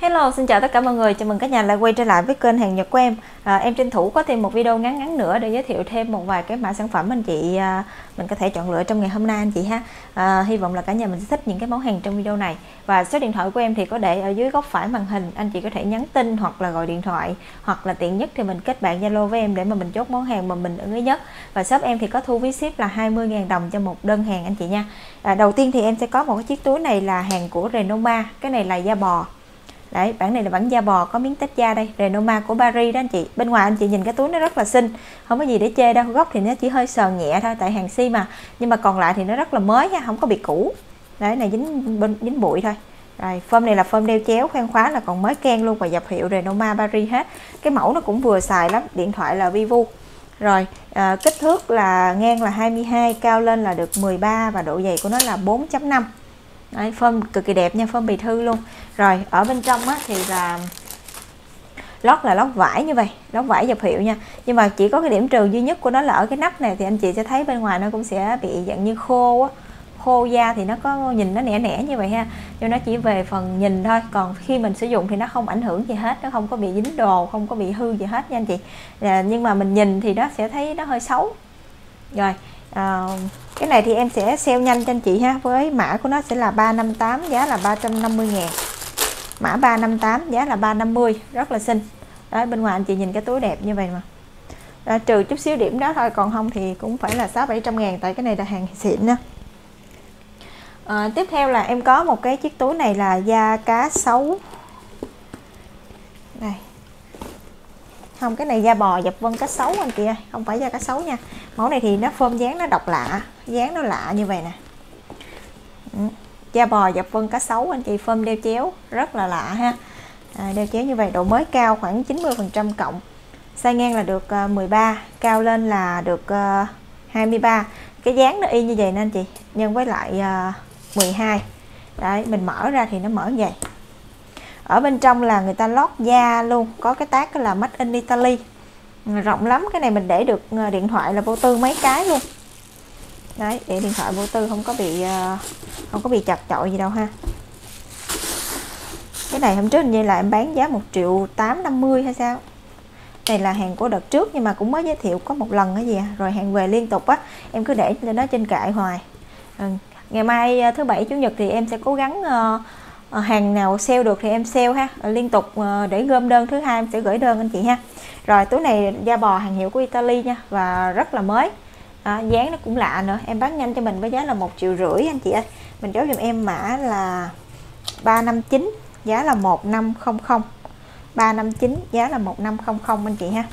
Hello, xin chào tất cả mọi người. Chào mừng cả nhà lại quay trở lại với kênh hàng Nhật của em. À, em tranh thủ có thêm một video ngắn ngắn nữa để giới thiệu thêm một vài cái mã sản phẩm anh chị à, mình có thể chọn lựa trong ngày hôm nay anh chị ha. À, hy vọng là cả nhà mình sẽ thích những cái món hàng trong video này. Và số điện thoại của em thì có để ở dưới góc phải màn hình. Anh chị có thể nhắn tin hoặc là gọi điện thoại hoặc là tiện nhất thì mình kết bạn Zalo với em để mà mình chốt món hàng mà mình ưng ý nhất. Và shop em thì có thu phí ship là 20.000 đồng cho một đơn hàng anh chị nha. À, đầu tiên thì em sẽ có một cái chiếc túi này là hàng của Renoma. Cái này là da bò đấy bản này là bản da bò có miếng tách da đây Renoma của Paris đó anh chị. Bên ngoài anh chị nhìn cái túi nó rất là xinh không có gì để chê đâu góc thì nó chỉ hơi sờn nhẹ thôi tại hàng si mà. Nhưng mà còn lại thì nó rất là mới ha, không có bị cũ. Đấy này dính bên dính bụi thôi. Rồi phơm này là phơm đeo chéo khoan khóa là còn mới ken luôn và dập hiệu Renoma Paris hết. Cái mẫu nó cũng vừa xài lắm điện thoại là Vivo rồi à, kích thước là ngang là 22 cao lên là được 13 và độ dày của nó là 4.5 Đấy, form cực kỳ đẹp nha form bì thư luôn. Rồi ở bên trong á, thì là lót là lót vải như vậy lót vải dập hiệu nha. Nhưng mà chỉ có cái điểm trừ duy nhất của nó là ở cái nắp này thì anh chị sẽ thấy bên ngoài nó cũng sẽ bị dạng như khô á. Khô da thì nó có nhìn nó nẻ nẻ như vậy ha nhưng nó chỉ về phần nhìn thôi. Còn khi mình sử dụng thì nó không ảnh hưởng gì hết nó không có bị dính đồ không có bị hư gì hết nha anh chị. À, nhưng mà mình nhìn thì nó sẽ thấy nó hơi xấu. Rồi à, cái này thì em sẽ sale nhanh cho anh chị ha. Với mã của nó sẽ là 358 giá là 350 ngàn. Mã 358 giá là 350 rất là xinh. Đấy bên ngoài anh chị nhìn cái túi đẹp như vậy mà. À, trừ chút xíu điểm đó thôi còn không thì cũng phải là 6 700 ngàn tại cái này là hàng xịn đó à, ờ, tiếp theo là em có một cái chiếc túi này là da cá sấu. Không cái này da bò dập vân cá sấu anh chị ơi không phải da cá sấu nha. Mẫu này thì nó phơm dáng nó độc lạ dáng nó lạ như vậy nè. Ừ, da bò dập vân cá sấu anh chị phơm đeo chéo rất là lạ ha. À, đeo chéo như vậy độ mới cao khoảng 90 phần trăm cộng. Sai ngang là được à, 13 cao lên là được à, 23 cái dáng nó y như vậy nên chị nhân với lại à, 12 đấy mình mở ra thì nó mở như vậy ở bên trong là người ta lót da luôn có cái tác là made in Italy rộng lắm cái này mình để được ờ, điện thoại là vô tư mấy cái luôn đấy để điện thoại vô tư không có bị ờ, không có bị chặt chội gì đâu ha cái này hôm trước như là em bán giá 1 triệu 850 hay sao này là hàng của đợt trước nhưng mà cũng mới giới thiệu có một lần cái gì à. rồi hàng về liên tục á em cứ để cho nó trên kệ hoài ừ. ngày mai ờ, thứ bảy chủ nhật thì em sẽ cố gắng uh, Ờ, hàng nào sale được thì em sale ha. Ờ, liên tục ờ, để gom đơn thứ hai em sẽ gửi đơn anh chị ha. Rồi túi này da bò hàng hiệu của Italy nha và rất là mới. À, dáng nó cũng lạ nữa. Em bán nhanh cho mình với giá là một triệu rưỡi anh chị ơi. Mình chốt dùm em mã là 359 giá là 1500 359 giá là 1500 anh chị ha.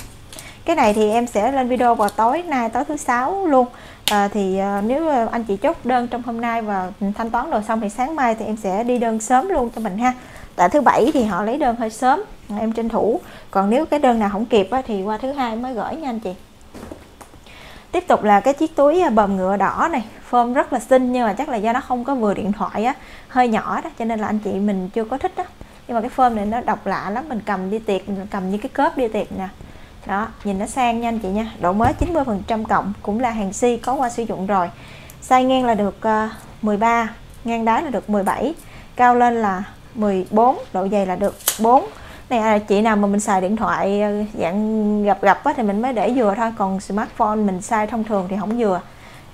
Cái này thì em sẽ lên video vào tối nay tối thứ sáu luôn à, thì à, nếu anh chị chốt đơn trong hôm nay và thanh toán rồi xong thì sáng mai thì em sẽ đi đơn sớm luôn cho mình ha. Tại thứ bảy thì họ lấy đơn hơi sớm em tranh thủ. Còn nếu cái đơn nào không kịp á, thì qua thứ hai mới gửi nha anh chị. Tiếp tục là cái chiếc túi ờ, bờm ngựa đỏ này. Form rất là xinh nhưng mà chắc là do nó không có vừa điện thoại á hơi nhỏ đó cho nên là anh chị mình chưa có thích đó nhưng mà cái form này nó độc lạ lắm mình cầm đi tiệc mình cầm như cái cớp đi tiệc nè đó nhìn nó sang nha anh chị nha. Độ mới 90 phần trăm cộng cũng là hàng si có qua sử dụng rồi. Size ngang là được ờ, 13 ngang đáy là được 17 cao lên là 14 độ dày là được 4 này là chị nào mà mình xài điện thoại ờ, dạng gặp gặp á, thì mình mới để vừa thôi còn smartphone mình xài thông thường thì không vừa.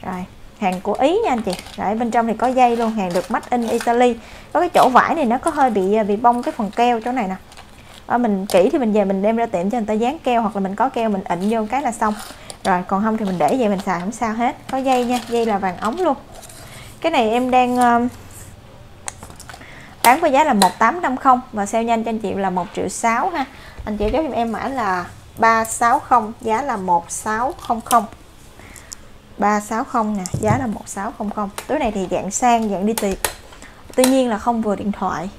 Rồi hàng của Ý nha anh chị. Đấy, bên trong thì có dây luôn hàng được made in Italy. Có cái chỗ vải này nó có hơi bị ờ, bị bong cái phần keo chỗ này nè à, mình kỹ thì mình về mình đem ra tiệm cho người ta dán keo hoặc là mình có keo mình ịnh vô cái là xong. Rồi còn không thì mình để vậy mình xài không sao hết. Có dây nha dây là vàng ống luôn. Cái này em đang bán với giá là 1850 và sale nhanh cho anh chị là 1 triệu 6 ha. Anh chị cho em mã là 360 giá là 1600 360 nè giá là 1600 túi này thì dạng sang dạng đi tiệc. Tuy nhiên là không vừa điện thoại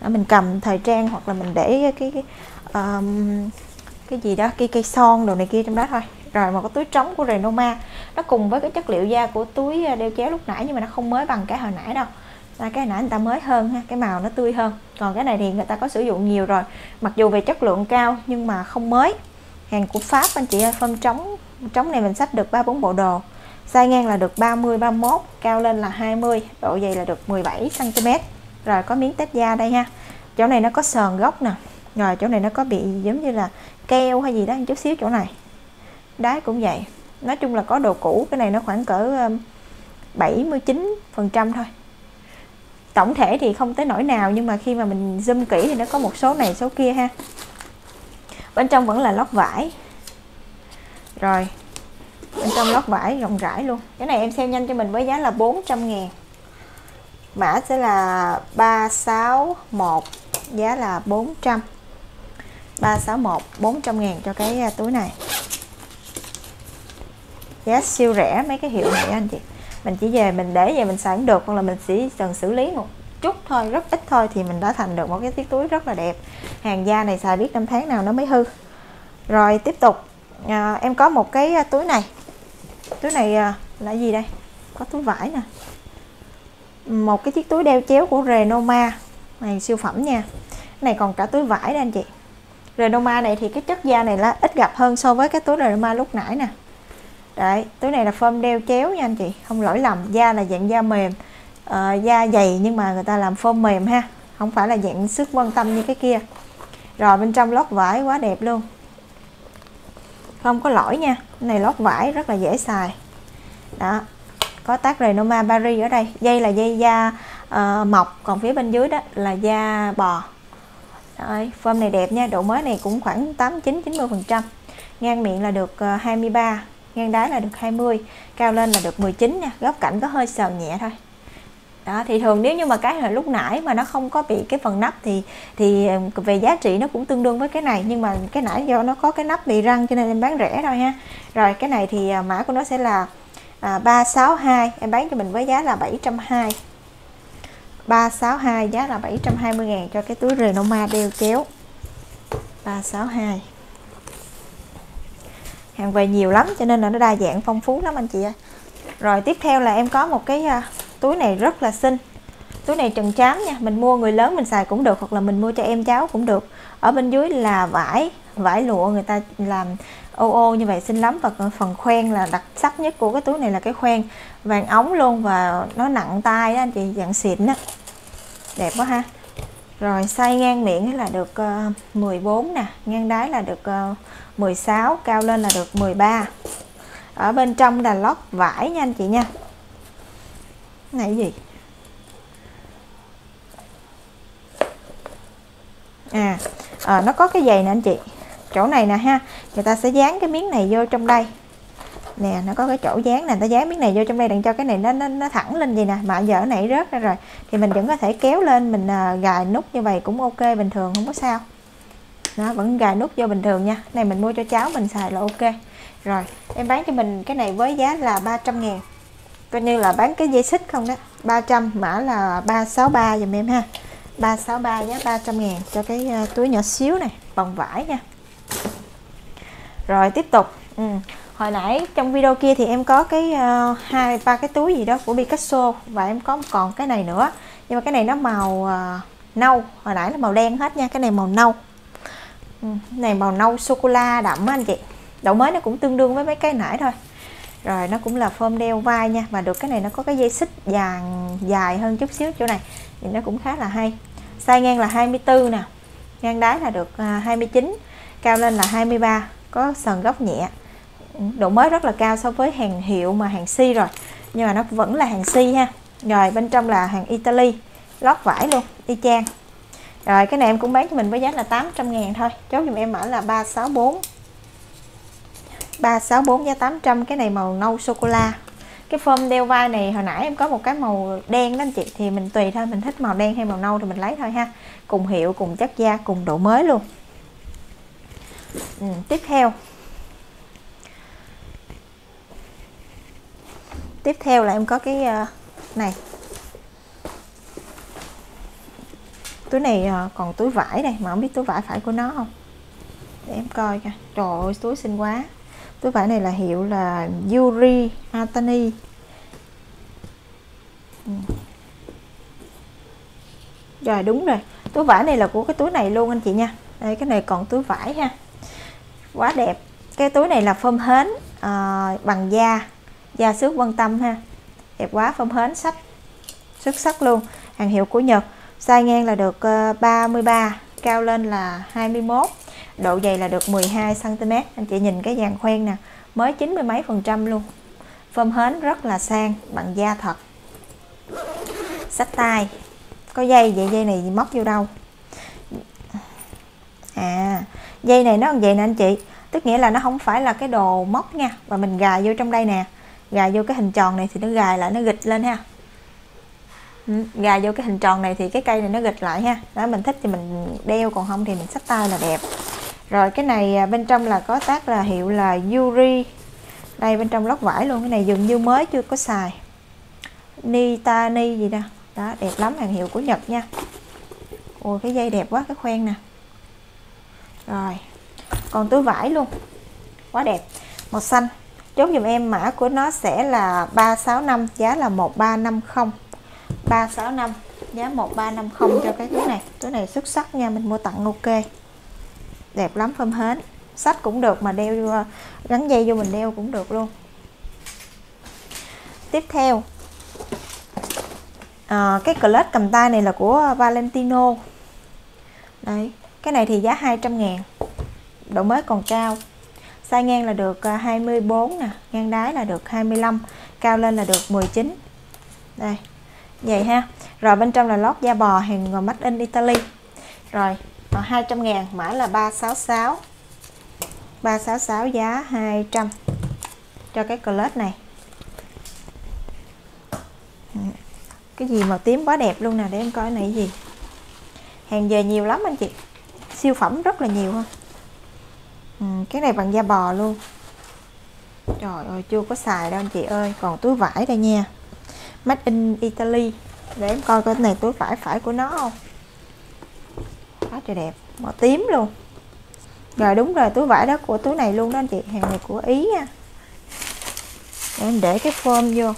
đó, mình cầm thời trang hoặc là mình để cái cái um, cái gì đó cái cây son đồ này kia trong đó thôi. Rồi một cái túi trống của Renoma. Nó cùng với cái chất liệu da của túi ờ, đeo chéo lúc nãy nhưng mà nó không mới bằng cái hồi nãy đâu. Là cái nãy người ta mới hơn ha cái màu nó tươi hơn. Còn cái này thì người ta có sử dụng nhiều rồi. Mặc dù về chất lượng cao nhưng mà không mới. Hàng của Pháp anh chị ơi phân trống trống này mình xách được ba bốn bộ đồ. Size ngang là được 30 31 cao lên là 20 độ dày là được 17 cm rồi có miếng tép da đây ha. Chỗ này nó có sờn gốc nè. Rồi chỗ này nó có bị giống như là keo hay gì đó chút xíu chỗ này. Đáy cũng vậy. Nói chung là có đồ cũ, cái này nó khoảng cỡ 79 phần trăm thôi. Tổng thể thì không tới nỗi nào, nhưng mà khi mà mình zoom kỹ thì nó có một số này, số kia ha. Bên trong vẫn là lót vải. Rồi, bên trong lót vải rộng rãi luôn. Cái này em xem nhanh cho mình với giá là 400 ngàn mã sẽ là 361 giá là 400 361 400 ngàn cho cái à, túi này. Giá siêu rẻ mấy cái hiệu này anh chị. Mình chỉ về mình để về mình xài cũng được hoặc là mình chỉ cần xử lý một chút thôi rất ít thôi thì mình đã thành được một cái chiếc túi rất là đẹp. Hàng da này xài biết năm tháng nào nó mới hư. Rồi tiếp tục. À, em có một cái à, túi này. Túi này à, là gì đây? Có túi vải nè một cái chiếc túi đeo chéo của Renoma. Này siêu phẩm nha. Này còn cả túi vải đây anh chị. Renoma này thì cái chất da này là ít gặp hơn so với cái túi Renoma lúc nãy nè. Đấy, túi này là phơm đeo chéo nha anh chị. Không lỗi lầm, da là dạng da mềm. Uh, Da dày nhưng mà người ta làm phơm mềm ha. Không phải là dạng sức quan tâm như cái kia. Rồi bên trong lót vải quá đẹp luôn. Không có lỗi nha. Cái này lót vải rất là dễ xài. Đó. Có tác Renoma Paris ở đây. Dây là dây da uh, mọc Còn phía bên dưới đó là da bò. Đấy, form này đẹp nha Độ mới này cũng khoảng 89-90% Ngang miệng là được ờ, uh, 23 ngang đáy là được 20 cao lên là được 19 nha góc cạnh có hơi sờn nhẹ thôi. Đó thì thường nếu như mà cái hồi lúc nãy mà nó không có bị cái phần nắp thì thì ờ, về giá trị nó cũng tương đương với cái này nhưng mà cái nãy do nó có cái nắp bị răng cho nên em bán rẻ thôi ha. Rồi cái này thì mã của nó sẽ là à, 362 em bán cho mình với giá là 720 362 giá là 720 ngàn cho cái túi Renoma đeo chéo. 362 hàng về nhiều lắm cho nên là nó đa dạng phong phú lắm anh chị ơi. Rồi tiếp theo là em có một cái uh, túi này rất là xinh. Túi này trần chám nha mình mua người lớn mình xài cũng được hoặc là mình mua cho em cháu cũng được. Ở bên dưới là vải vải lụa người ta làm ô ô như vậy xinh lắm và phần khoen là đặc sắc nhất của cái túi này là cái khoen vàng ống luôn và nó nặng tay đó anh chị dạng xịn đó đẹp quá ha. Rồi xay ngang miệng là được ờ, 14 nè ngang đáy là được ờ, 16 cao lên là được 13 ở bên trong là lót vải nha anh chị nha. Này gì? À, à nó có cái giày nè anh chị chỗ này nè ha người ta sẽ dán cái miếng này vô trong đây. Nè nó có cái chỗ dán nè ta dán miếng này vô trong đây đừng cho cái này nó nó, nó thẳng lên vậy nè. Mà giờ nãy rớt ra rồi thì mình vẫn có thể kéo lên mình à, gài nút như vậy cũng ok bình thường không có sao. Nó vẫn gài nút vô bình thường nha. Này mình mua cho cháu mình xài là ok. Rồi em bán cho mình cái này với giá là 300 ngàn. Coi như là bán cái dây xích không đó 300 mã là 363 dùm em ha. 363 giá 300 ngàn cho cái uh, túi nhỏ xíu này bằng vải nha rồi tiếp tục. Ừ. hồi nãy trong video kia thì em có cái uh, hai ba cái túi gì đó của Picasso và em có còn cái này nữa. Nhưng mà cái này nó màu uh, nâu. Hồi nãy là màu đen hết nha cái này màu nâu. Ừ, này màu nâu sô cô la đậm anh chị. Đậu mới nó cũng tương đương với mấy cái nãy thôi. Rồi nó cũng là form đeo vai nha và được cái này nó có cái dây xích vàng dài hơn chút xíu chỗ này thì nó cũng khá là hay. Size ngang là 24 nè ngang đáy là được ờ, 29 mươi cao lên là 23 có sần góc nhẹ. Độ mới rất là cao so với hàng hiệu mà hàng si rồi, nhưng mà nó vẫn là hàng si ha. Rồi bên trong là hàng Italy lót vải luôn, y chang. Rồi cái này em cũng bán cho mình với giá là 800 ngàn thôi, chốt dùm em mã là 364 364 giá 800 cái này màu nâu sô cô la. Cái form đeo vai này hồi nãy em có một cái màu đen đó anh chị, thì mình tùy thôi, mình thích màu đen hay màu nâu thì mình lấy thôi ha. Cùng hiệu, cùng chất da, cùng độ mới luôn ừ, tiếp theo. Tiếp theo là em có cái uh, này. Túi này uh, còn túi vải đây mà không biết túi vải phải của nó không? Để em coi coi. Trời ơi túi xinh quá. Túi vải này là hiệu là Yuri Atani. Ừ. rồi đúng rồi. Túi vải này là của cái túi này luôn anh chị nha. Đây cái này còn túi vải ha quá đẹp. Cái túi này là phơm hến uh, bằng da. Da xước vân tâm ha. Đẹp quá phơm hến sách xuất sắc luôn. Hàng hiệu của Nhật size ngang là được ờ, 33 cao lên là 21 độ dày là được 12 cm anh chị nhìn cái dàn khoen nè mới chín mươi mấy phần trăm luôn. Phơm hến rất là sang bằng da thật. Sách tay. Có dây vậy dây này móc vô đâu? À dây này nó như vậy nè anh chị? Tức nghĩa là nó không phải là cái đồ móc nha. Và mình gài vô trong đây nè. Gài vô cái hình tròn này thì nó gài lại, nó gịch lên ha. Ừ, gài vô cái hình tròn này thì cái cây này nó gịch lại ha. Đó, mình thích thì mình đeo, còn không thì mình xách tay là đẹp. Rồi, cái này à, bên trong là có tác là hiệu là Yuri. Đây, bên trong lót vải luôn. Cái này dường như mới chưa có xài. Nitani gì đó. Đó, đẹp lắm, hàng hiệu của Nhật nha. Ôi, cái dây đẹp quá, cái khoen nè rồi còn túi vải luôn. Quá đẹp màu xanh. Chốt dùm em mã của nó sẽ là 365 giá là 1350 365 giá 1350 cho cái túi này. Túi này xuất sắc nha mình mua tặng ok. Đẹp lắm phơm hến. Sách cũng được mà đeo ờ, gắn dây vô mình đeo cũng được luôn. Tiếp theo à, cái clutch cầm tay này là của Valentino. Đấy cái này thì giá 200 ngàn. Độ mới còn cao. Size ngang là được à, 24 nè, ngang đáy là được 25 cao lên là được 19 đây, vậy ha. Rồi bên trong là lót da bò hàng made in Italy. Rồi à, 200 ngàn, mã là 366 366 giá 200 cho cái clutch này. Ừ. Cái gì màu tím quá đẹp luôn nè, để em coi này gì. Hàng về nhiều lắm anh chị siêu phẩm rất là nhiều ha. Ừ, cái này bằng da bò luôn. Trời ơi chưa có xài đâu anh chị ơi còn túi vải đây nha. Made in Italy. Để em coi cái này túi vải phải của nó không. Quá trời đẹp màu tím luôn. Rồi đúng rồi túi vải đó của túi này luôn đó anh chị hàng này của Ý nha. Để em để cái form vô.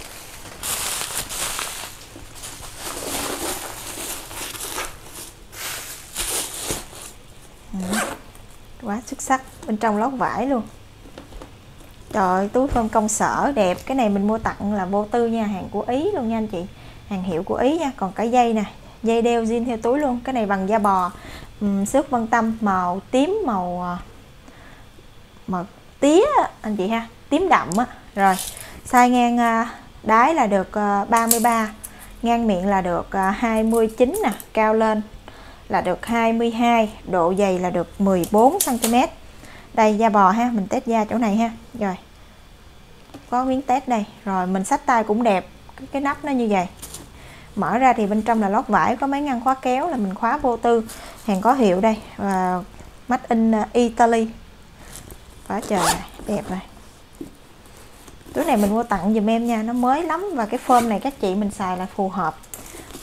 Quá xuất sắc bên trong lót vải luôn. Trời túi phơm công sở đẹp. Cái này mình mua tặng là vô tư nha hàng của ý luôn nha anh chị. Hàng hiệu của ý nha còn cái dây nè dây đeo zin theo túi luôn. Cái này bằng da bò um, xước vân tâm màu tím màu à, màu tía anh chị ha tím đậm á. Rồi size ngang à, đáy là được à, 33 ngang miệng là được 29 nè cao lên là được 22 độ dày là được 14 cm đây da bò ha mình test da chỗ này ha. Rồi có miếng test đây. Rồi mình sách tay cũng đẹp cái, cái nắp nó như vậy. Mở ra thì bên trong là lót vải có mấy ngăn khóa kéo là mình khóa vô tư. Hàng có hiệu đây và made in uh, Italy. Quá trời đẹp rồi. Túi này mình mua tặng dùm em nha nó mới lắm và cái form này các chị mình xài là phù hợp.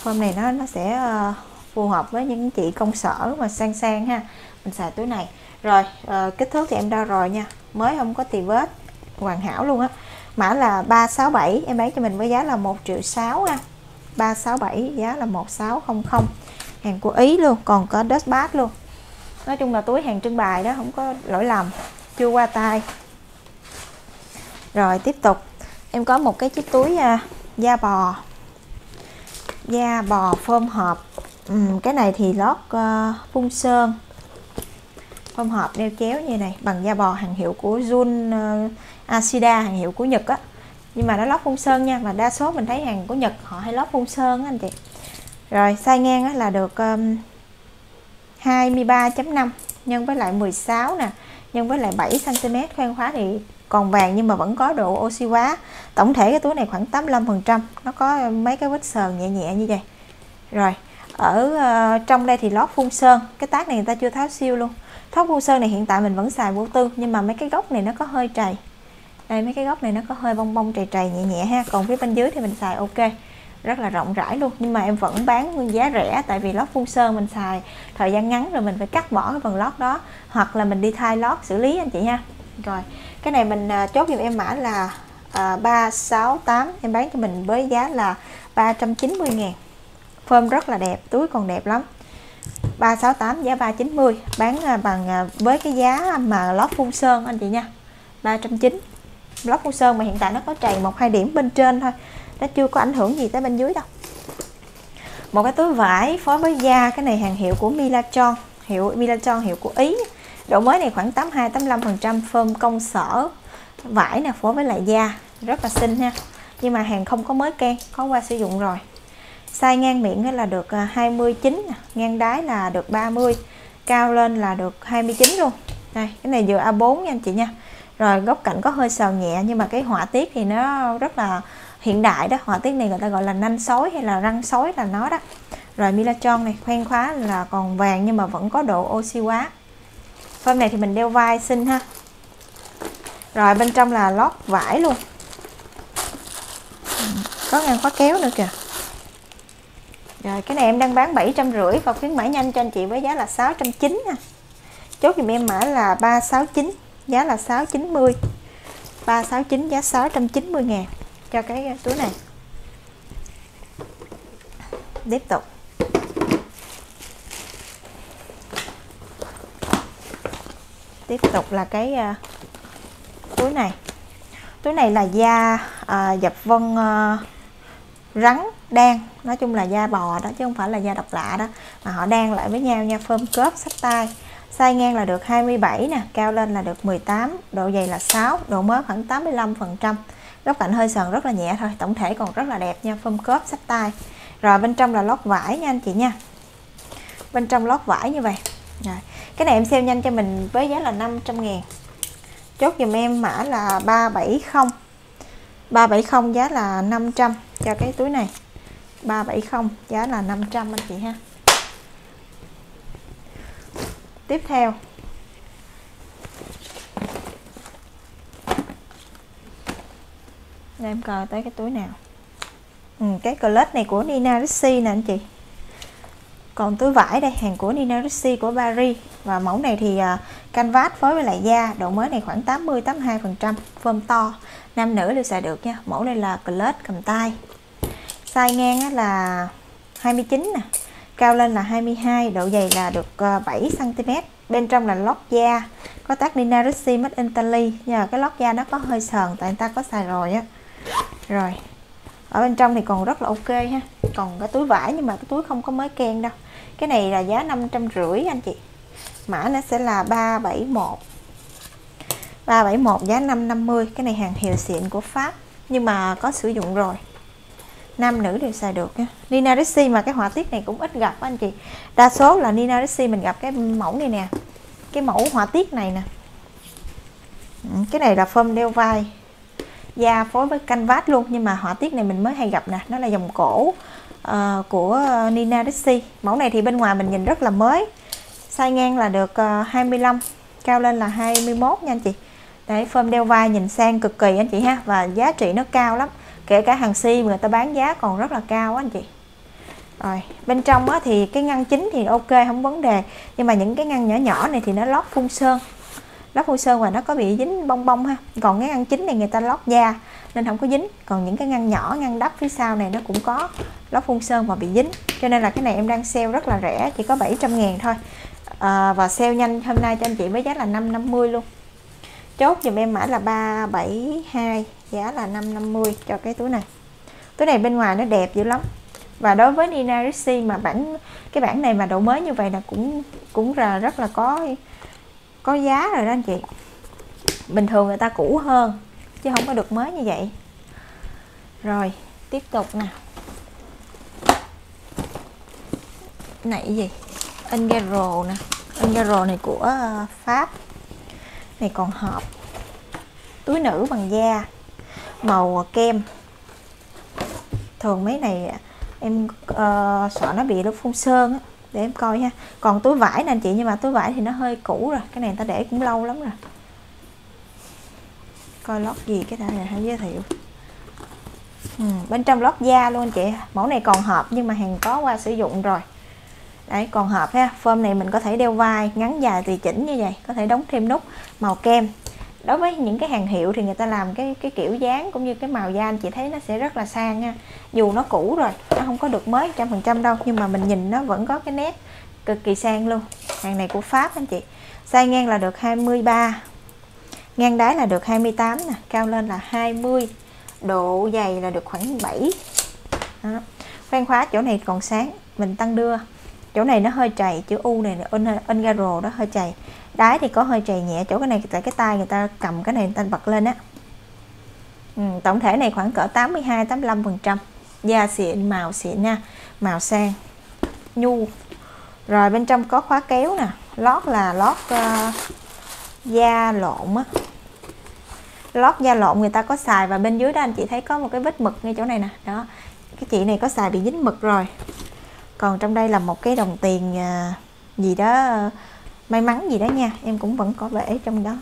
Form này nó nó sẽ uh, phù hợp với những chị công sở mà sang sang ha. Mình xài túi này. Rồi uh, kích thước thì em đo rồi nha. Mới không có tì vết hoàn hảo luôn á. Mã là 367 em bán cho mình với giá là 1 triệu 6 ha. 367 giá là 1600 hàng của Ý luôn còn có dust bag luôn. Nói chung là túi hàng trưng bày đó không có lỗi lầm chưa qua tay. Rồi tiếp tục. Em có một cái chiếc túi uh, da bò. Da bò phơm hộp ừ, cái này thì lót uh, phun sơn. Phong hộp đeo chéo như này bằng da bò hàng hiệu của Jun ờ, uh, Asida hàng hiệu của Nhật á. Nhưng mà nó lót phun sơn nha và đa số mình thấy hàng của Nhật họ hay lót phun sơn á anh chị. Rồi size ngang á, là được um, 23.5 nhân với lại 16 nè nhân với lại 7 cm khoen khóa thì còn vàng nhưng mà vẫn có độ oxy hóa. Tổng thể cái túi này khoảng 85 phần trăm nó có mấy cái vết sờn nhẹ nhẹ như vậy. Rồi ở uh, trong đây thì lót phun sơn cái tác này người ta chưa tháo siêu luôn. Thóc phun sơn này hiện tại mình vẫn xài vô tư nhưng mà mấy cái góc này nó có hơi trầy. Đây mấy cái góc này nó có hơi bong bong trầy trầy nhẹ nhẹ ha. Còn phía bên dưới thì mình xài ok rất là rộng rãi luôn. Nhưng mà em vẫn bán nguyên giá rẻ tại vì lót phun sơn mình xài thời gian ngắn rồi mình phải cắt bỏ cái phần lót đó. Hoặc là mình đi thay lót xử lý anh chị nha. Rồi cái này mình uh, chốt giùm em mã là ờ, uh, 368 em bán cho mình với giá là 390 ngàn phơm rất là đẹp, túi còn đẹp lắm. 368 giá 390 bán à, bằng à, với cái giá mà lót phun sơn anh chị nha 390 lót phun sơn mà hiện tại nó có trầy một hai điểm bên trên thôi, nó chưa có ảnh hưởng gì tới bên dưới đâu. Một cái túi vải phối với da, cái này hàng hiệu của Milachon, hiệu Milachon, hiệu của Ý. Độ mới này khoảng 82 85% phơm công sở, vải nè, phối với lại da, rất là xinh ha nhưng mà hàng không có mới ken, có qua sử dụng rồi size ngang miệng là được à, 29 ngang đáy là được 30 cao lên là được 29 luôn. Đây, cái này vừa A4 nha anh chị nha. Rồi, góc cạnh có hơi sờ nhẹ, nhưng mà cái họa tiết thì nó rất là hiện đại đó. Họa tiết này người ta gọi là nanh sói hay là răng sói là nó đó. Rồi Milachon này khoen khóa là còn vàng nhưng mà vẫn có độ oxy hóa. Phơm này thì mình đeo vai xinh ha. Rồi, bên trong là lót vải luôn. Ừ, có ngang khóa kéo nữa kìa. Rồi cái này em đang bán 750 và khuyến mãi nhanh cho anh chị với giá là 690 nha. Chốt dùm em mã là 369 Giá là 690 369 giá 690 000 Cho cái túi này. Tiếp tục. Tiếp tục là cái uh, túi này. Túi này là da uh, dập vân uh, rắn đen nói chung là da bò đó, chứ không phải là da độc lạ đó. Mà họ đan lại với nhau nha phơm cớp sách tay. Size ngang là được 27 nè, cao lên là được 18 độ dày là 6 độ mới khoảng 85 phần trăm. Góc cạnh hơi sờn rất là nhẹ thôi, tổng thể còn rất là đẹp nha phơm cớp sách tay. Rồi bên trong là lót vải nha anh chị nha. Bên trong lót vải như vậy. Rồi, cái này em sale nhanh cho mình với giá là 500 ngàn. Chốt dùm em mã là 370 370 giá là 500 cho cái túi này. 370 giá là 500 anh chị ha. Tiếp theo. Để em coi tới cái túi nào. Ừ, cái clutch này của Nina Ricci nè anh chị. Còn túi vải đây hàng của Nina Ricci của Paris. Và mẫu này thì uh, canvas phối với lại da, độ mới này khoảng 80 82 phần trăm phơm to. Nam nữ đều xài được nha, mẫu này là clutch cầm tay. Size ngang là 29 nè, cao lên là 22 độ dày là được ờ, 7cm. bên trong là lót da, có tác Nina Ricci Made in Italy. Nhờ cái lót da nó có hơi sờn, tại người ta có xài rồi á. Rồi, ở bên trong thì còn rất là ok ha, còn cái túi vải nhưng mà cái túi không có mới ken đâu. Cái này là giá năm trăm rưỡi anh chị mã nó sẽ là 371 371 giá 550 cái này hàng hiệu xịn của Pháp nhưng mà có sử dụng rồi. Nam nữ đều xài được nha. Nina Ricci mà cái họa tiết này cũng ít gặp anh chị. Đa số là Nina Ricci mình gặp cái mẫu này nè. Cái mẫu họa tiết này nè. Ừ, cái này là phơm đeo vai. Da phối với canvas luôn nhưng mà họa tiết này mình mới hay gặp nè. Nó là dòng cổ uh, của Nina Ricci. Mẫu này thì bên ngoài mình nhìn rất là mới size ngang là được ờ, 25 cao lên là 21 nha anh chị. Đấy form đeo vai nhìn sang cực kỳ anh chị ha và giá trị nó cao lắm. Kể cả hàng si người ta bán giá còn rất là cao anh chị. Rồi bên trong á, thì cái ngăn chính thì ok không vấn đề. Nhưng mà những cái ngăn nhỏ nhỏ này thì nó lót phun sơn. Lót phun sơn và nó có bị dính bong bong ha. Còn cái ngăn chính này người ta lót da nên không có dính. Còn những cái ngăn nhỏ ngăn đắp phía sau này nó cũng có lót phun sơn và bị dính. Cho nên là cái này em đang sale rất là rẻ chỉ có 700 ngàn thôi à, và sale nhanh. Hôm nay cho anh chị với giá là 550 luôn. Chốt dùm em mã là 372 giá là 550 cho cái túi này. Túi này bên ngoài nó đẹp dữ lắm. Và đối với Nina Ricci mà bản cái bản này mà độ mới như vậy là cũng cũng là rất là có có giá rồi đó anh chị. Bình thường người ta cũ hơn chứ không có được mới như vậy. Rồi tiếp tục nè. Này gì? Ungaro nè. Ungaro này của ờ, Pháp. Này còn hộp túi nữ bằng da. Màu ờ, kem. Thường mấy này ờ, em uh, sợ nó bị nó phun sơn á. Để em coi ha. Còn túi vải nè anh chị nhưng mà túi vải thì nó hơi cũ rồi. Cái này người ta để cũng lâu lắm rồi. Coi lót gì cái này hãy giới thiệu. Ừ, bên trong lót da luôn anh chị. Mẫu này còn hộp nhưng mà hàng có qua sử dụng rồi đấy, còn hợp ha, form này mình có thể đeo vai, ngắn dài, tùy chỉnh như vậy, có thể đóng thêm nút, màu kem. Đối với những cái hàng hiệu thì người ta làm cái cái kiểu dáng cũng như cái màu da, anh chị thấy nó sẽ rất là sang nha dù nó cũ rồi, nó không có được mới trăm phần trăm đâu, nhưng mà mình nhìn nó vẫn có cái nét cực kỳ sang luôn. Hàng này của Pháp anh chị, size ngang là được 23 ngang đáy là được 28 nè, cao lên là 20 độ dày là được khoảng 7 đó. khoan khóa chỗ này còn sáng, mình tăng đưa chỗ này nó hơi trầy chữ U này in in Ungaro đó hơi trầy đáy thì có hơi trầy nhẹ chỗ cái này tại cái tay người ta cầm cái này người ta bật lên á. Ừ, tổng thể này khoảng cỡ 82 85 phần trăm. Da xịn màu xịn nha màu sang nhu. Rồi bên trong có khóa kéo nè lót là lót uh, da lộn á. Lót da lộn người ta có xài và bên dưới đó anh chị thấy có một cái vết mực ngay chỗ này nè. Đó cái chị này có xài bị dính mực rồi còn trong đây là một cái đồng tiền à, gì đó, may mắn gì đó nha. Em cũng vẫn có vẻ trong đó.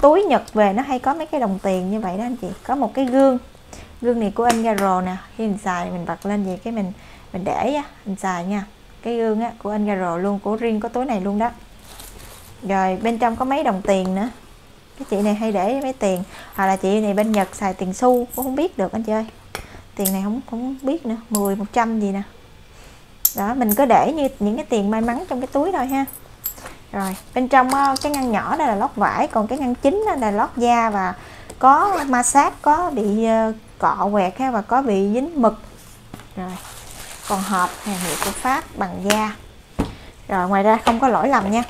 Túi nhật về nó hay có mấy cái đồng tiền như vậy đó anh chị. Có một cái gương. Gương này của anh Garo nè. Khi mình xài mình bật lên vậy cái mình mình để á, mình xài nha. Cái gương á của anh Garo luôn, của riêng có túi này luôn đó. Rồi bên trong có mấy đồng tiền nữa. Cái chị này hay để mấy tiền. Hoặc là chị này bên Nhật xài tiền xu, cũng không biết được anh chơi tiền này không không biết nữa. 10 100 gì nè đó mình cứ để như những cái tiền may mắn trong cái túi thôi ha. Rồi bên trong ờ, cái ngăn nhỏ đây là lót vải còn cái ngăn chính đó là lót da và có ma sát có bị ờ, cọ quẹt ha và có bị dính mực. Rồi còn hộp hàng hiệu của Pháp bằng da. Rồi ngoài ra không có lỗi lầm nha.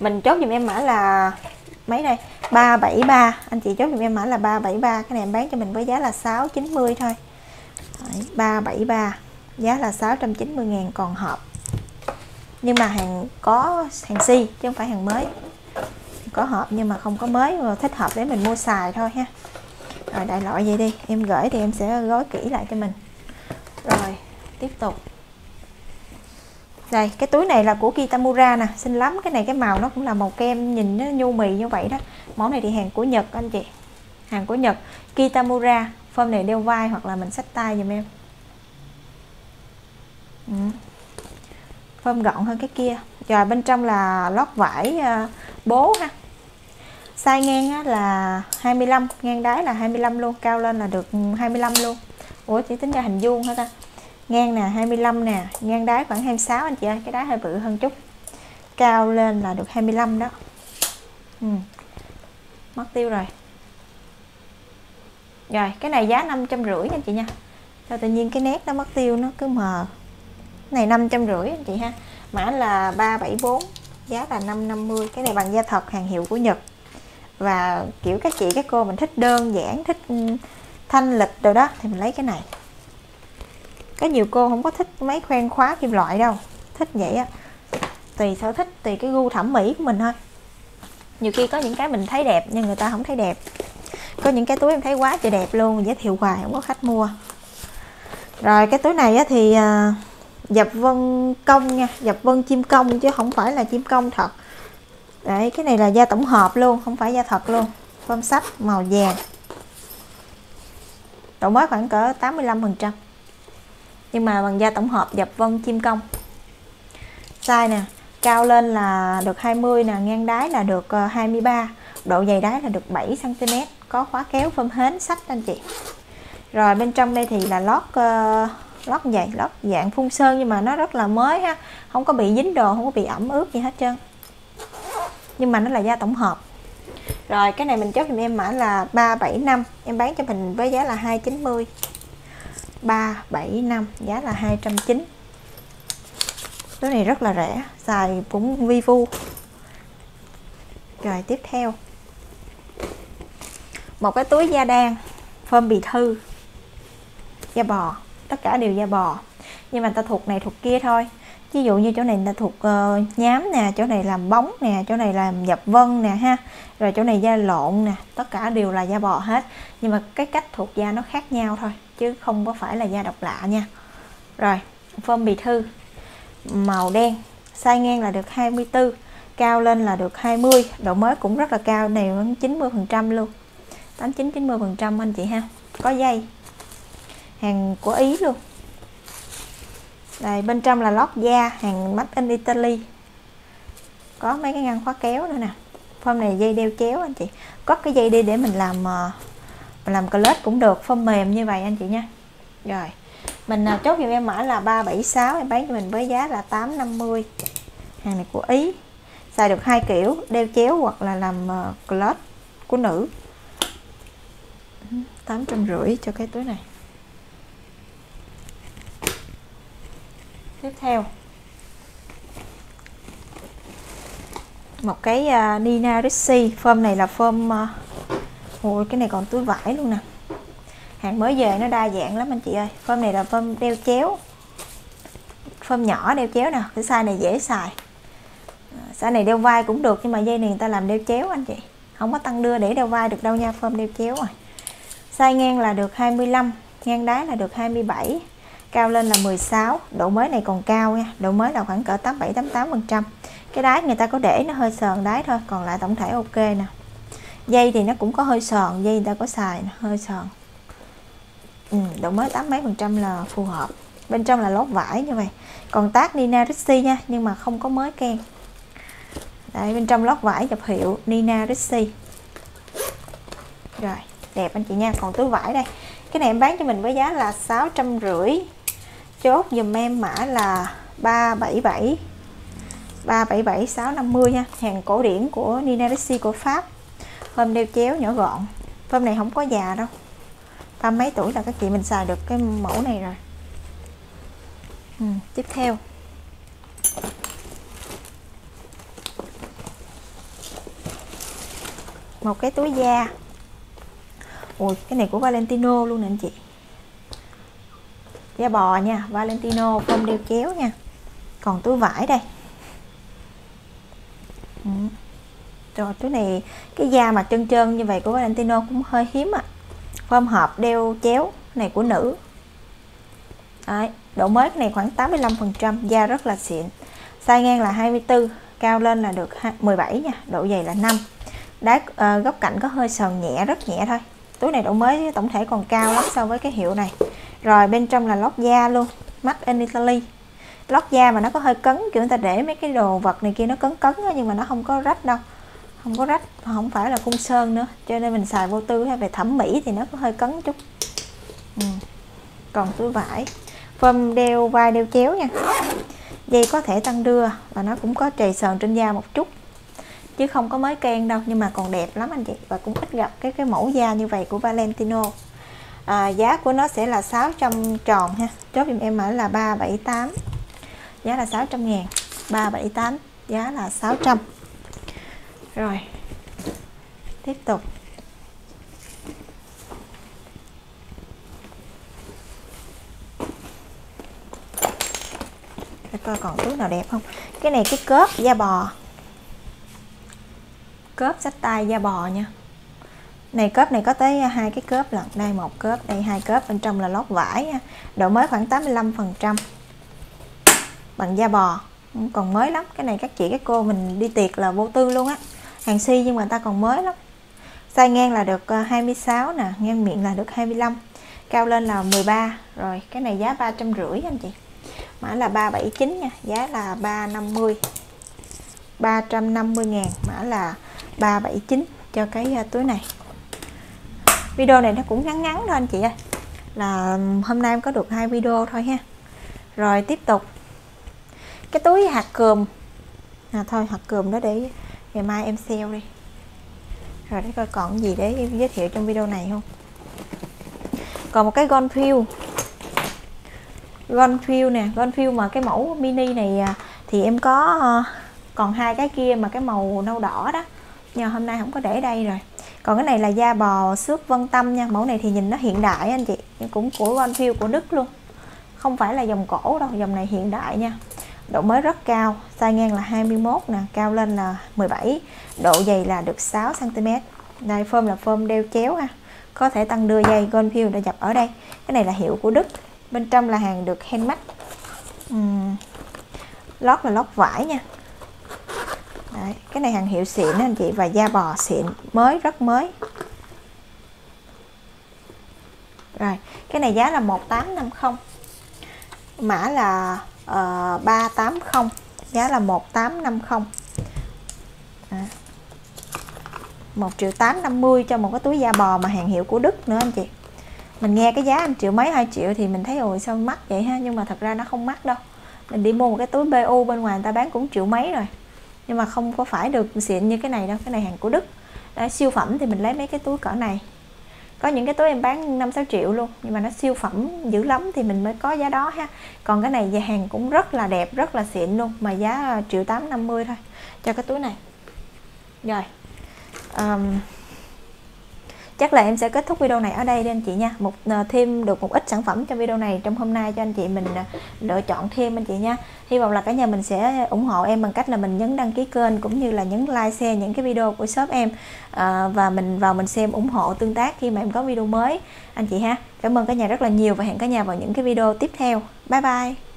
Mình chốt giùm em mã là mấy đây? 373 anh chị chốt giùm em mã là 373 cái này em bán cho mình với giá là 690 thôi. Đấy, 373 giá là 690 ngàn còn hộp nhưng mà hàng có hàng si chứ không phải hàng mới. Có hộp nhưng mà không có mới, mà thích hợp để mình mua xài thôi ha. Rồi, đại loại vậy đi. Em gửi thì em sẽ gói kỹ lại cho mình. Rồi, tiếp tục. Đây, cái túi này là của Kitamura nè. Xinh lắm, cái này cái màu nó cũng là màu kem, nhìn nó nhu mì như vậy đó. Món này thì hàng của Nhật anh chị. Hàng của Nhật. Kitamura, form này đeo vai hoặc là mình xách tay dùm em ừ. gọn hơn cái kia. Rồi bên trong là lót vải à, bố ha. Size ngang là 25 ngang đáy là 25 luôn, cao lên là được 25 luôn. Ủa, chỉ tính ra hình vuông hả ta. Ngang nè 25 nè, ngang đáy khoảng 26 anh chị ơi, cái đáy hơi bự hơn chút. Cao lên là được 25 đó. Ừ. mất tiêu rồi. Rồi, cái này giá năm trăm rưỡi anh chị nha. Sao tự nhiên cái nét nó mất tiêu, nó cứ mờ này năm trăm rưỡi anh chị ha. Mã là 374 giá là 550 cái này bằng da thật, hàng hiệu của Nhật. Và kiểu các chị, các cô mình thích đơn giản, thích ừ, thanh lịch rồi đó, thì mình lấy cái này. Có nhiều cô không có thích mấy khoen khóa kim loại đâu, thích vậy á. Tùy sở thích, tùy cái gu thẩm mỹ của mình thôi. Nhiều khi có những cái mình thấy đẹp nhưng người ta không thấy đẹp. Có những cái túi em thấy quá trời đẹp luôn, giới thiệu hoài, không có khách mua. Rồi cái túi này á thì à, dập vân công nha. Dập vân chim công chứ không phải là chim công thật. Đấy cái này là da tổng hợp luôn không phải da thật luôn. Form sách màu vàng. Độ mới khoảng cỡ 85 phần trăm. Nhưng mà bằng da tổng hợp dập vân chim công. Size nè cao lên là được 20 nè ngang đáy là được ờ, 23 độ dày đáy là được 7 cm có khóa kéo phơm hến sách anh chị. Rồi bên trong đây thì là lót uh, lót dày lót dạng phun sơn nhưng mà nó rất là mới ha. Không có bị dính đồ, không có bị ẩm ướt gì hết trơn. Nhưng mà nó là da tổng hợp. Rồi, cái này mình chốt giùm em mã là 375 em bán cho mình với giá là 290 375 giá là 290 cái này rất là rẻ, xài cũng vi vu. Rồi, tiếp theo. Một cái túi da đan phơm bì thư, da bò tất cả đều da bò. Nhưng mà ta thuộc này thuộc kia thôi. Ví dụ như chỗ này ta thuộc uh, nhám nè chỗ này làm bóng nè chỗ này làm dập vân nè ha. Rồi chỗ này da lộn nè tất cả đều là da bò hết. Nhưng mà cái cách thuộc da nó khác nhau thôi chứ không có phải là da độc lạ nha. Rồi phơm bì thư màu đen sai ngang là được 24 cao lên là được 20 độ mới cũng rất là cao này vẫn 90 phần trăm luôn. 89 90 phần trăm anh chị ha. Có dây hàng của Ý luôn. Đây bên trong là lót da hàng made in Italy. Có mấy cái ngăn khóa kéo nữa nè. Form này dây đeo chéo anh chị. Có cái dây đi để mình làm ờ, mình làm cờ cũng được form mềm như vậy anh chị nha. Rồi mình ờ, chốt cho em mã là 376 em bán cho mình với giá là 850 hàng này của Ý. Xài được hai kiểu đeo chéo hoặc là làm uh, của nữ. Ừ, tám trăm rưỡi cho cái túi này. Tiếp theo. Một cái uh, Nina Ricci. Form này là form uh, ôi cái này còn túi vải luôn nè. Hàng mới về nó đa dạng lắm anh chị ơi. Form này là form đeo chéo. Form nhỏ đeo chéo nè cái size này dễ xài. À, size này đeo vai cũng được nhưng mà dây này người ta làm đeo chéo anh chị. Không có tăng đưa để đeo vai được đâu nha form đeo chéo rồi. Size ngang là được 25 ngang đáy là được 27 cao lên là 16 độ mới này còn cao nha độ mới là khoảng cỡ 87 88 phần trăm. Cái đáy người ta có để nó hơi sờn đáy thôi còn lại tổng thể ok nè. Dây thì nó cũng có hơi sờn dây người ta có xài nè, hơi sờn. Ừ, độ mới tám mấy phần trăm là phù hợp. Bên trong là lót vải như vậy. Còn tác Nina Ricci nha nhưng mà không có mới ken. Đây bên trong lót vải dập hiệu Nina Ricci rồi đẹp anh chị nha. Còn túi vải đây. Cái này em bán cho mình với giá là sáu trăm rưỡi chốt dùm em mã là 377 377 650 nha. Hàng cổ điển của Nina Ricci của Pháp. Hôm đeo chéo nhỏ gọn. Hôm này không có già đâu. Ba mấy tuổi là các chị mình xài được cái mẫu này rồi. Ừ, tiếp theo. Một cái túi da. Ui cái này của Valentino luôn nè anh chị da bò nha Valentino không đeo chéo nha. Còn túi vải đây. Ừ. rồi túi này cái da mà trơn trơn như vậy của Valentino cũng hơi hiếm ạ. À. form hộp đeo chéo này của nữ. Đấy, độ mới này khoảng 85% da rất là xịn. Size ngang là 24 cao lên là được 17 nha độ dày là 5 đá uh, góc cạnh có hơi sờn nhẹ rất nhẹ thôi. Túi này độ mới tổng thể còn cao lắm so với cái hiệu này rồi bên trong là lót da luôn made in Italy. Lót da mà nó có hơi cứng kiểu người ta để mấy cái đồ vật này kia nó cứng cứng nhưng mà nó không có rách đâu. Không có rách không phải là cung sơn nữa. Cho nên mình xài vô tư hay về thẩm mỹ thì nó có hơi cứng chút. Ừ. còn túi vải, phơm đeo vai đeo chéo nha. Dây có thể tăng đưa và nó cũng có trầy sờn trên da một chút. Chứ không có mới ken đâu, nhưng mà còn đẹp lắm anh chị. Và cũng ít gặp cái cái mẫu da như vậy của Valentino à, giá của nó sẽ là 600 tròn ha. Chốt dùm em ở là 378 giá là 600 ngàn. 378 giá là 600 rồi. Tiếp tục. Để coi còn túi nào đẹp không? Cái này cái cớp da bò. Cớp sách tay da bò nha này cớp này có tới à, hai cái cớp lận đây, một cớp đây, hai cớp bên trong là lót vải nha độ mới khoảng 85 phần trăm. Bằng da bò. Ừ, còn mới lắm. Cái này các chị, các cô mình đi tiệc là vô tư luôn á. Hàng si nhưng mà ta còn mới lắm. Size ngang là được à, 26 nè, ngang miệng là được 25 cao lên là 13 rồi, cái này giá ba trăm rưỡi anh chị. Mã là 379 nha, giá là 350 350 ngàn, mã là 379 cho cái túi này video này nó cũng ngắn ngắn thôi anh chị ơi. Là hôm nay em có được hai video thôi ha. Rồi tiếp tục. Cái túi hạt cườm. À thôi, hạt cườm đó để ngày mai em sale đi. Rồi để coi còn gì để giới thiệu trong video này không. Còn một cái gon fill gon fill nè, gon fill mà cái mẫu mini này à, thì em có ờ, còn hai cái kia mà cái màu nâu đỏ đó. Nhờ hôm nay không có để đây rồi còn cái này là da bò xước vân tâm nha. Mẫu này thì nhìn nó hiện đại anh chị. Nhưng cũng của Gonfield của Đức luôn. Không phải là dòng cổ đâu, dòng này hiện đại nha. Độ mới rất cao, size ngang là 21 nè, cao lên là 17 độ dày là được 6 cm đây phơm là phơm đeo chéo ha. Có thể tăng đưa dây Gonfield đã dập ở đây. Cái này là hiệu của Đức. Bên trong là hàng được handmade. Uhm. lót là lót vải nha. Đấy, cái này hàng hiệu xịn anh chị và da bò xịn mới rất mới. Rồi cái này giá là 1850 mã là ờ, uh, 380 giá là 1850 à. 1 triệu 850 cho một cái túi da bò mà hàng hiệu của Đức nữa anh chị. Mình nghe cái giá anh triệu mấy 2 triệu thì mình thấy ôi sao mắc vậy ha nhưng mà thật ra nó không mắc đâu. Mình đi mua một cái túi BU bên ngoài người ta bán cũng triệu mấy rồi nhưng mà không có phải được xịn như cái này đâu cái này hàng của Đức. Đó, siêu phẩm thì mình lấy mấy cái túi cỡ này. Có những cái túi em bán 5 6 triệu luôn nhưng mà nó siêu phẩm dữ lắm thì mình mới có giá đó ha. Còn cái này về hàng cũng rất là đẹp rất là xịn luôn mà giá ờ, triệu tám năm mươi thôi cho cái túi này. Rồi um, chắc là em sẽ kết thúc video này ở đây đi anh chị nha. Một uh, thêm được một ít sản phẩm trong video này trong hôm nay cho anh chị mình uh, lựa chọn thêm anh chị nha. Hy vọng là cả nhà mình sẽ ủng hộ em bằng cách là mình nhấn đăng ký kênh cũng như là nhấn like share những cái video của shop em uh, và mình vào mình xem ủng hộ tương tác khi mà em có video mới. Anh chị ha cảm ơn cả nhà rất là nhiều và hẹn cả nhà vào những cái video tiếp theo. Bye bye.